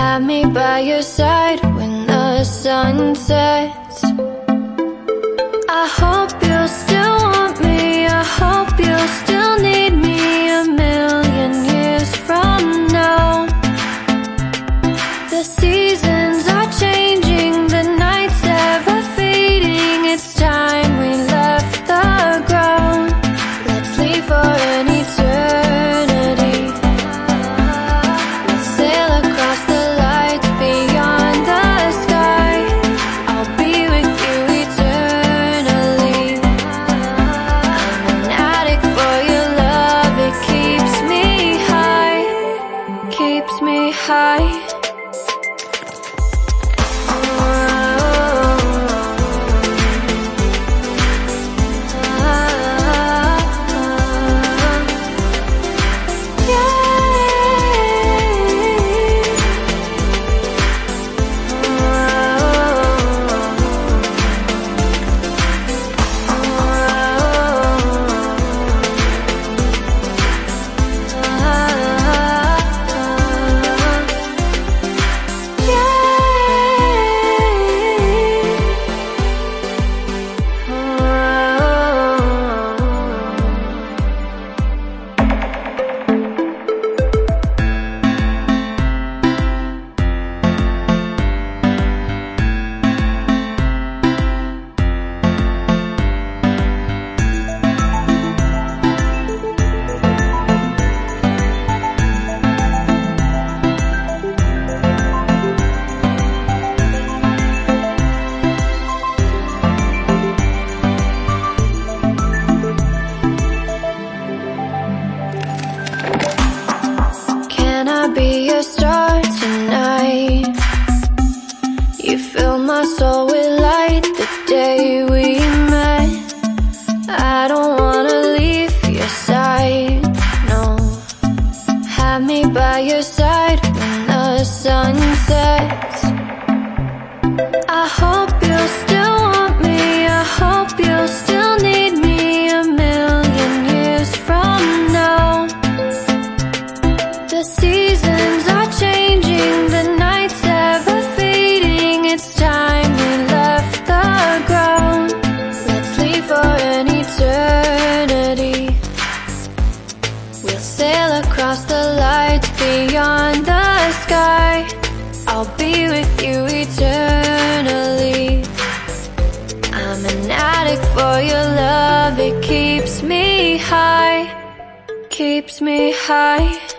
Have me by your side when the sun sets. high. be a star tonight. You fill my soul with light the day we met. I don't wanna leave your side, no. Have me by your side when the sun sets. I'm an addict for your love, it keeps me high, keeps me high.